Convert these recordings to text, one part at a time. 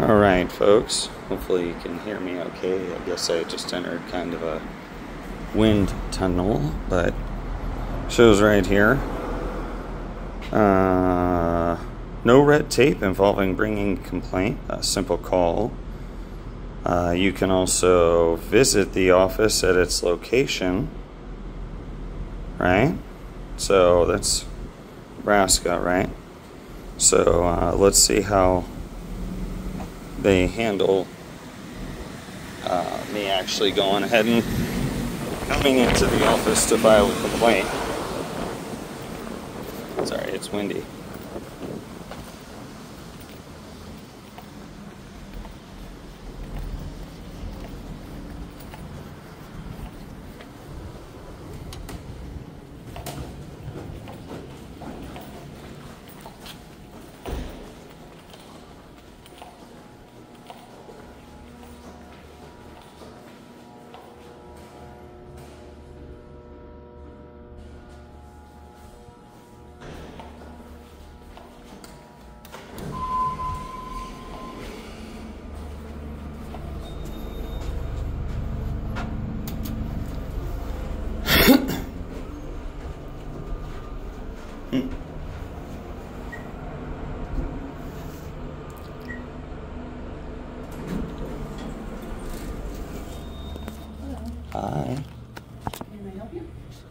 All right, folks. Hopefully you can hear me okay. I guess I just entered kind of a wind tunnel, but shows right here. Uh, no red tape involving bringing complaint. A simple call. Uh, you can also visit the office at its location. Right. So that's Nebraska, right? So uh, let's see how they handle uh, me actually going ahead and coming into the office to file a complaint. Sorry, it's windy.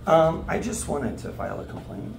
Um, I just wanted to file a complaint.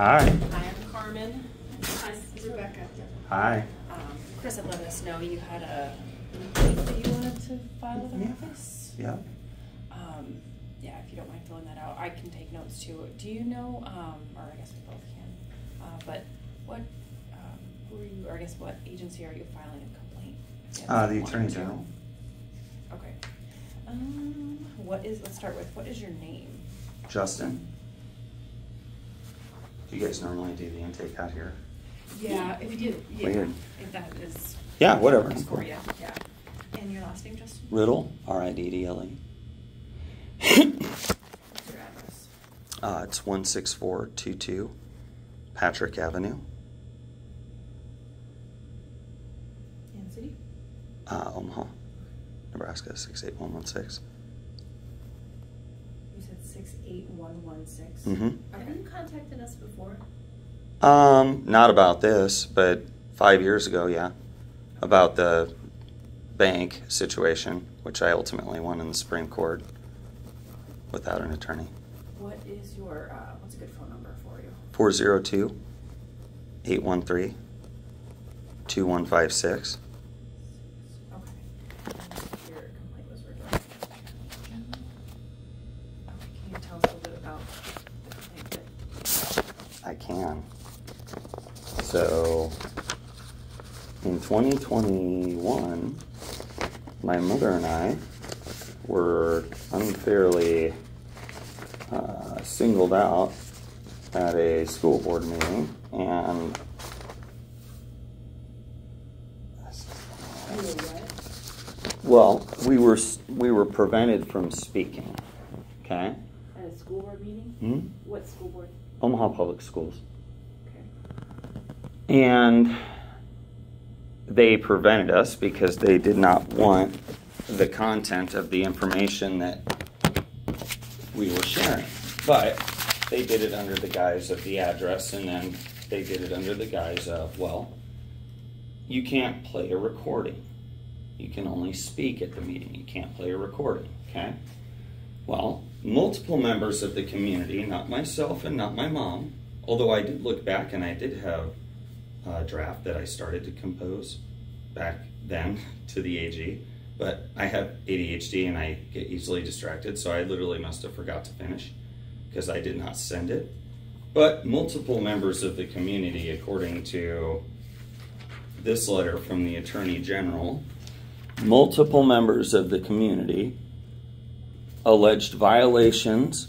Hi. Hi, I'm Carmen. Hi, Rebecca. Hi. Um, Chris had let us know you had a complaint that you wanted to file with our Yeah. office. Yeah. Um, yeah, if you don't mind filling that out, I can take notes too. Do you know, um, or I guess we both can, uh, but what, um, who are you, or I guess what agency are you filing a complaint? Uh, the Attorney. General. Okay. Um, what is, let's start with, what is your name? Justin. You guys normally do the intake out here? Yeah, if you do, yeah, Weird. if that is. Yeah, whatever. For you, yeah. And your last name, Justin? Riddle, R I D D L E. What's your address? Uh, it's 16422 Patrick Avenue, And city? uh, Omaha, Nebraska 68116. You said six eight one one six? Mhm. Have you contacted us before? Um, not about this, but five years ago, yeah. About the bank situation, which I ultimately won in the Supreme Court without an attorney. What is your, uh, what's a good phone number for you? 402 813 2156. Okay. Your complaint was regarding. Okay, can you tell us a little bit about the complaint? I can. So, in 2021, my mother and I were unfairly uh, singled out at a school board meeting, and well, we were we were prevented from speaking. Okay, At a school board meeting? hmm? What school board? Omaha Public Schools. Okay. And they prevented us because they did not want the content of the information that we were sharing. But they did it under the guise of the address, and then they did it under the guise of, well, you can't play a recording. You can only speak at the meeting. You can't play a recording, okay? Well, multiple members of the community, not myself and not my mom, although I did look back and I did have a draft that I started to compose back then to the AG, but I have ADHD and I get easily distracted, so I literally must have forgot to finish because I did not send it. But multiple members of the community, according to this letter from the Attorney General, multiple members of the community alleged violations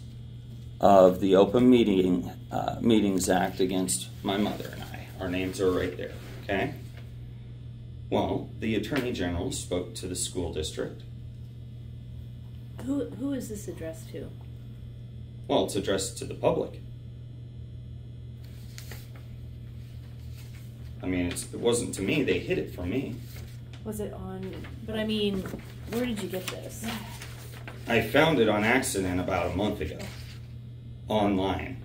of the Open Meeting uh, Meetings Act against my mother and I. Our names are right there, okay? Well, the Attorney General spoke to the school district. Who, who is this addressed to? Well, it's addressed to the public. I mean, it's, it wasn't to me, they hid it from me. Was it on? But I mean, where did you get this? I found it on accident about a month ago online.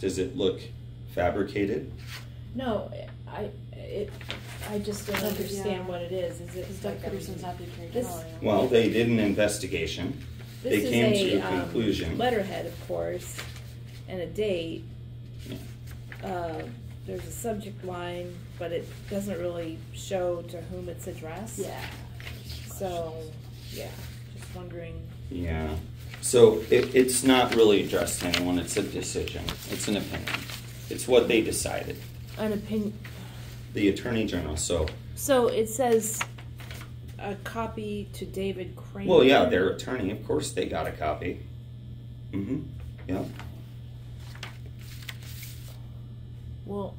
Does it look fabricated? No, I, it, I just don't Yeah. understand what it is. Is it Because like Peterson's not the attorney This- general. anymore. Well, they did an investigation. This They is came to a, a um, conclusion. Letterhead, of course, and a date. Yeah. Uh, there's a subject line, but it doesn't really show to whom it's addressed. Yeah. So, yeah, just wondering. Yeah. So it, it's not really addressed to anyone. It's a decision. It's an opinion. It's what they decided. An opinion. The attorney general. So, So it says a copy to David Crane. well, yeah, their attorney. Of course, they got a copy. Mm-hmm. Yeah. Well.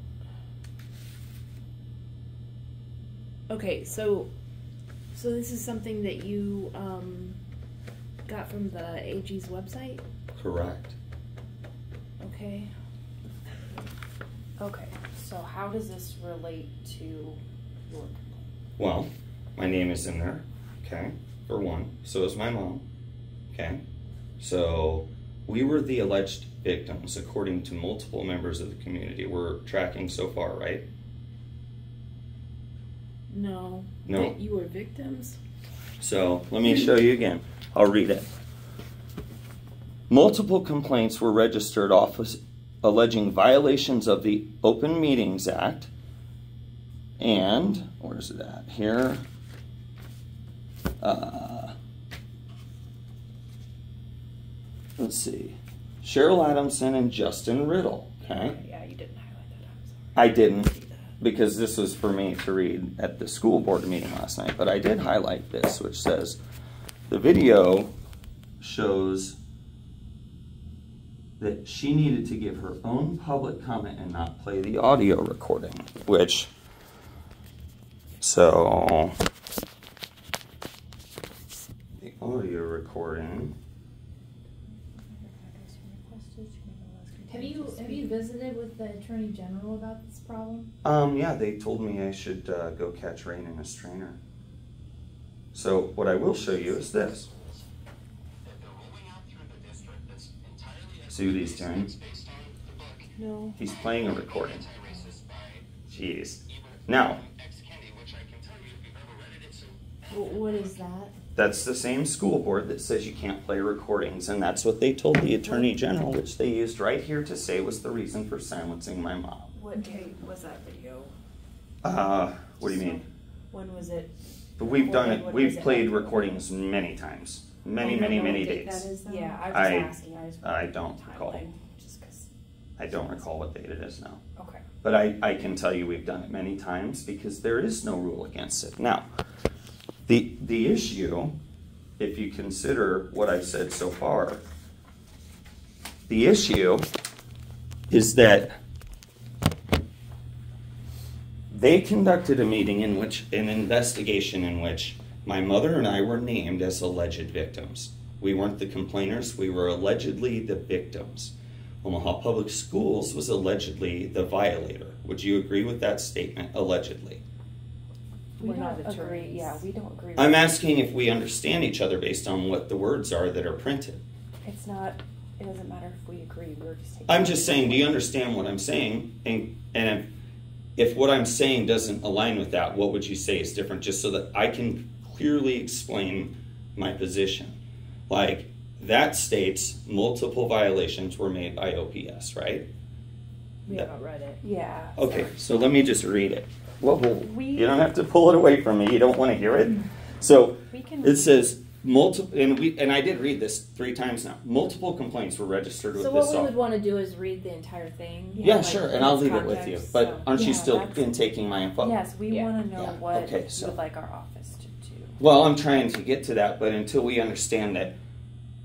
Okay, so, so this is something that you um, got from the AG's website. Correct. Okay. Okay. So how does this relate to your complaint? Well, my name is in there. Okay. For one. So is my mom. Okay. So we were the alleged victims, according to multiple members of the community. We're tracking so far, right? No. No. That you were victims. So let me show you again. I'll read it. Multiple complaints were registered office alleging violations of the Open Meetings Act and where's it at here? Uh, let's see. Cheryl Adamson and Justin Riddle. Okay. Yeah, you didn't highlight that. I'm sorry. I didn't because this was for me to read at the school board meeting last night, but I did highlight this, which says the video shows that she needed to give her own public comment and not play the audio recording, which so the audio recording Have you, have you visited with the Attorney General about this problem? Um, yeah, they told me I should uh, go catch rain in a strainer. So what I will show you is this. See what he's doing? No. He's playing a recording. Jeez. Now, What is that? That's the same school board that says you can't play recordings, and that's what they told the attorney general, which they used right here to say was the reason for silencing my mom. What date was that video? Uh, what do you mean? When was it? But we've done it. When We've was it? played recordings many times, many, many, many date dates. That is, though. Yeah, I was I- asking, I just. I don't recall. timeline, Just cause, I don't recall what date it is now. okay. But I, I can tell you we've done it many times because there is no rule against it. Now, the, the issue, if you consider what I've said so far, the issue is that they conducted a meeting in which, an investigation in which my mother and I were named as alleged victims. We weren't the complainers, we were allegedly the victims. Omaha Public Schools was allegedly the violator. Would you agree with that statement, allegedly? We We're not don't agree, attorneys. yeah, we don't agree. I'm asking if we understand each other based on what the words are that are printed. It's not, it doesn't matter if we agree, we're just taking. I'm just saying, do you understand what I'm saying? And, and if, if what I'm saying doesn't align with that, what would you say is different, just so that I can clearly explain my position? Like, that states multiple violations were made by OPS, right? We haven't read it. Yeah. Okay, sorry. so let me just read it. Whoa, whoa. We- You don't have to pull it away from me. You don't want to hear it. So can. it says multiple, and we and I did read this three times now. Multiple complaints were registered with So this. So what we off- would want to do is read the entire thing. yeah, like, sure, in and I'll its leave it with you. But so- aren't you still in taking my info? Yes, we Yeah. wanna know Yeah, what okay, you so- would like our office to do. Well, I'm trying to get to that, but until we understand that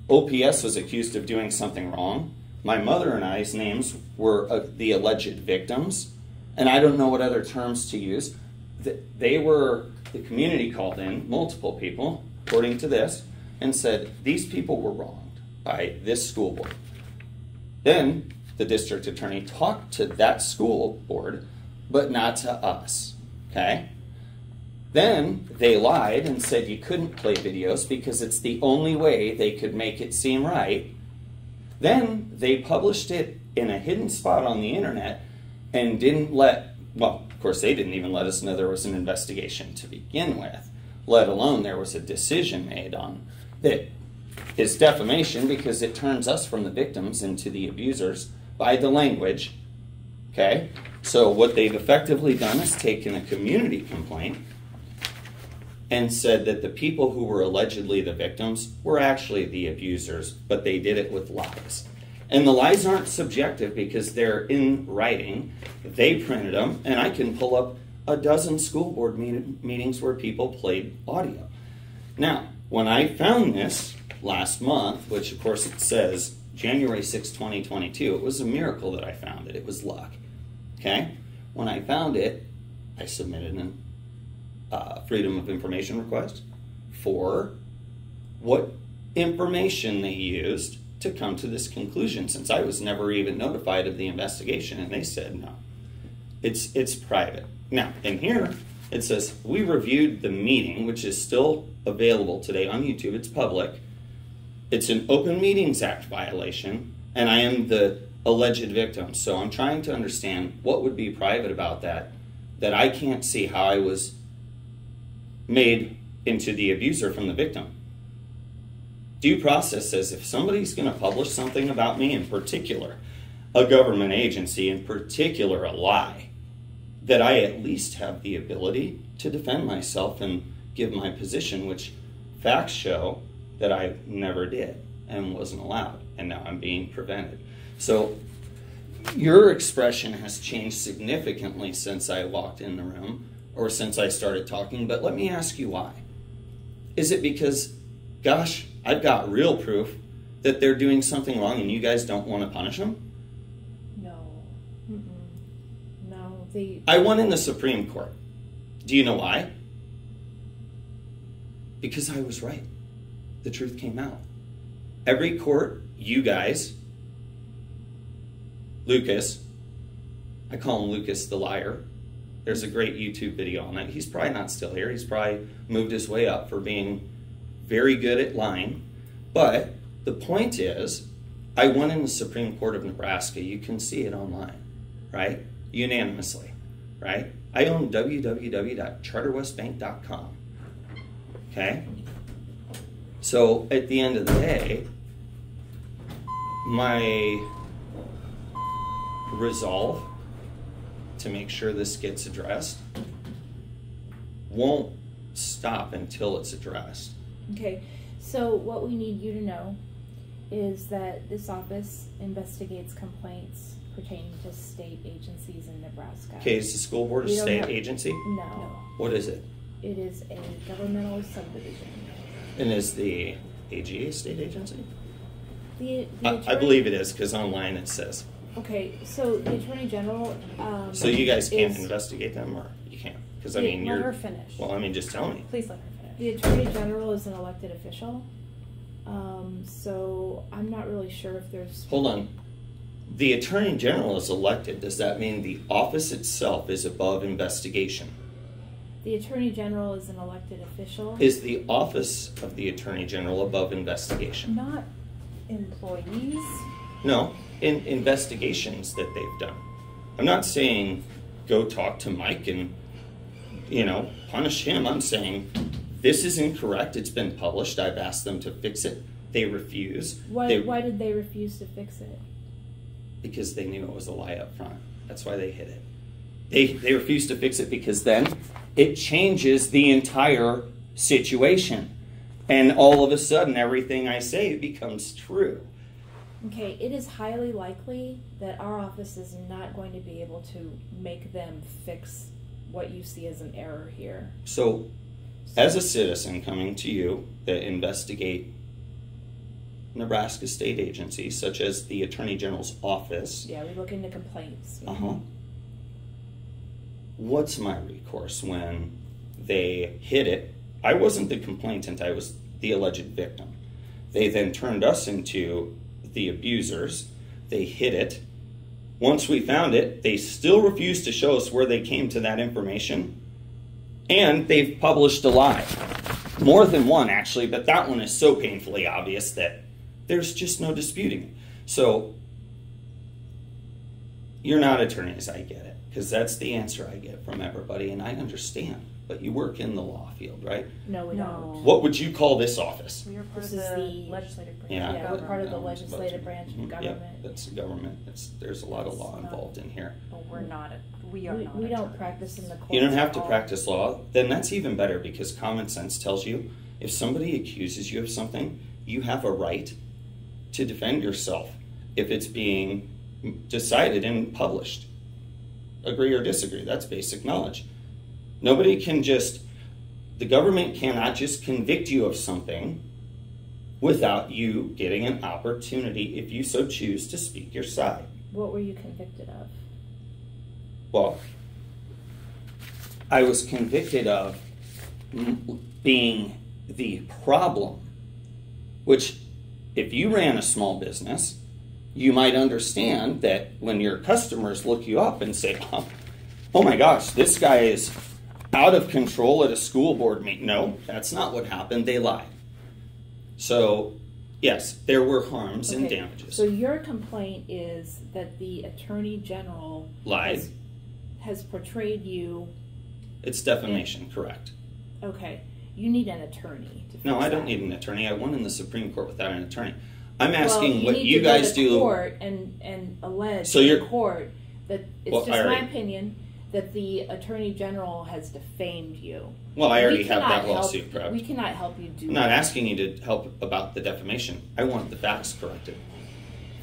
OPS was accused of doing something wrong, my mother and I's names were uh, the alleged victims, and I don't know what other terms to use. Th- They were, the community called in, multiple people, according to this, and said, these people were wronged by this school board. Then the district attorney talked to that school board, but not to us. Okay? Then they lied and said you couldn't play videos because it's the only way they could make it seem right. Then they published it in a hidden spot on the internet and didn't let, well, of course, they didn't even let us know there was an investigation to begin with, let alone there was a decision made on that is defamation because it turns us from the victims into the abusers by the language. Okay? So what they've effectively done is taken a community complaint and said that the people who were allegedly the victims were actually the abusers, but they did it with lies. And the lies aren't subjective because they're in writing. They printed them, and I can pull up a dozen school board meet- meetings where people played audio. Now, when I found this last month, which of course it says January 6, 2022, it was a miracle that I found it. It was luck. Okay? When I found it, I submitted a uh, Freedom of Information request for what information they used to come to this conclusion since I was never even notified of the investigation and they said no. It's it's private. Now, in here it says we reviewed the meeting which is still available today on YouTube. It's public. It's an Open Meetings Act violation and I am the alleged victim. So I'm trying to understand what would be private about that that I can't see how I was made into the abuser from the victim. Due process says if somebody's going to publish something about me, in particular, a government agency, in particular, a lie, that I at least have the ability to defend myself and give my position, which facts show that I never did and wasn't allowed, and now I'm being prevented. So your expression has changed significantly since I walked in the room or since I started talking, but let me ask you why. Is it because, gosh, I've got real proof that they're doing something wrong and you guys don't want to punish them? No. Mm-mm. No, they. I won in the Supreme Court. Do you know why? Because I was right. The truth came out. Every court, you guys, Lucas, I call him Lucas the liar. There's a great YouTube video on it. He's probably not still here. He's probably moved his way up for being very good at lying. But the point is, I won in the Supreme Court of Nebraska. You can see it online, right? Unanimously, right? I own www.charterwestbank.com. Okay? So at the end of the day, my resolve to make sure this gets addressed won't stop until it's addressed. Okay, so what we need you to know is that this office investigates complaints pertaining to state agencies in Nebraska. Okay, is the school board a We don't state have- agency? No, What is it? it is a governmental subdivision. And is the AG a state agency? The, the I, I attorney- believe it is because online it says. Okay, so the attorney general. Um, So you guys can't is- investigate them, or you can't? Because I mean, let you're. her finish. Well, I mean, just tell me. Please let her. The attorney general is an elected official. Um, so I'm not really sure if there's. Hold on. The attorney general is elected. Does that mean the office itself is above investigation? The attorney general is an elected official. Is the office of the attorney general above investigation? Not employees. No, in investigations that they've done. I'm not saying go talk to Mike and, you know, punish him. I'm saying this is incorrect. It's been published. I've asked them to fix it. They refuse. why, They- why did they refuse to fix it? because they knew it was a lie up front. That's why they hid it. They they refused to fix it because then it changes the entire situation. And all of a sudden everything I say becomes true. Okay, it is highly likely that our office is not going to be able to make them fix what you see as an error here. So as a citizen coming to you that investigate Nebraska state agencies such as the Attorney General's office, Yeah, we look into complaints. Uh-huh. What's my recourse when they hit it? I wasn't the complainant, I was the alleged victim. They then turned us into the abusers. They hid it. Once we found it, they still refused to show us where they came to that information. And they've published a lie. More than one, actually, but that one is so painfully obvious that there's just no disputing it. So you're not attorneys, I get it, because that's the answer I get from everybody, and I understand. But you work in the law field, right? No, we No. don't. What would you call this office? We are part This of is the, the- legislative branch. Yeah, of Yeah, we're part of the No, legislative branch of mhm, government. Yep, that's the government. It's, there's a lot of law It's not- involved in here. But we're not, a- we are We, not. we don't attorneys. practice in the courts. You don't have at to all. practice law, then that's even better because common sense tells you if somebody accuses you of something, you have a right to defend yourself if it's being decided and published. Agree or disagree, that's basic knowledge. Nobody can just, the government cannot just convict you of something without you getting an opportunity, if you so choose, to speak your side. What were you convicted of? Well, I was convicted of being the problem, which, if you ran a small business, you might understand that when your customers look you up and say, oh, oh my gosh, this guy is out of control at a school board meeting. No, that's not what happened. They lied. So, yes, there were harms and damages. So your complaint is that the attorney general Lied. has, has portrayed you. It's defamation, correct. Okay, you need an attorney. To No, I don't that. need an attorney. I won in the Supreme Court without an attorney. I'm well, asking you what you guys to do. Court and and allege So in you're- court that it's Well, just my opinion that the attorney general has defamed you. Well, I already We have that help- lawsuit prepped. We cannot help you do. I'm not that. asking you to help about the defamation. I want the facts corrected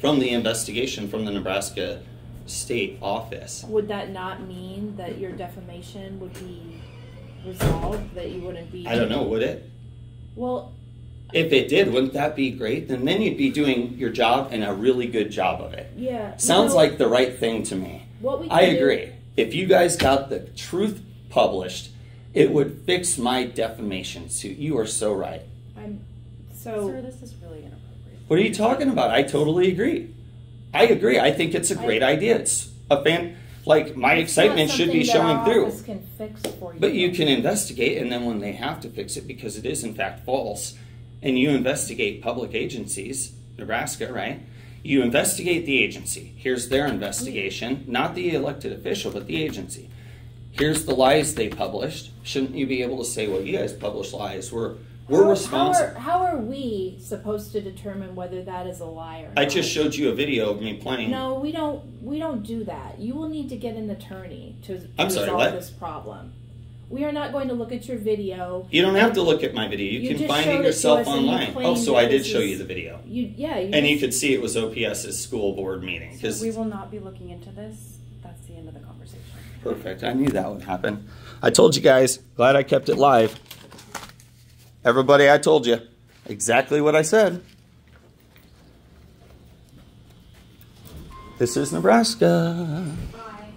from the investigation from the Nebraska State Office. Would that not mean that your defamation would be resolved? That you wouldn't be? I don't know, would it? Well, If it did, wouldn't that be great? Then then you'd be doing your job and a really good job of it. yeah. Sounds like the right thing to me. what we I agree. If you guys got the truth published, it would fix my defamation suit. You are so right. I'm so. Sir, this is really inappropriate. What are you talking about? I totally agree. I agree. I think it's a great I- idea. It's a fan like my It's excitement should be that showing through. Can fix for you. But you can investigate, and then when they have to fix it because it is in fact false, and you investigate public agencies, Nebraska, right? You investigate the agency. Here's their investigation, not the elected official, but the agency. Here's the lies they published. Shouldn't you be able to say, well, you guys publish lies. We're We're How- responsible. How are, how are we supposed to determine whether that is a lie or not? I just showed you a video of me playing. No, we don't. We don't do that. You will need to get an attorney to, I'm resolve what? this problem. We are not going to look at your video. You don't have to look at my video. You, You can find it it yourself us and you online. Oh, so I did show is- you the video. You yeah. You And you could see it was OPS's school board meeting. So Because we will not be looking into this. That's the end of the conversation. Perfect. I knew that would happen. I told you guys. Glad I kept it live. Everybody, I told you exactly what I said. This is Nebraska. Bye.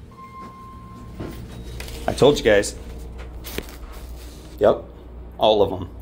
I told you guys. Yep, all of them.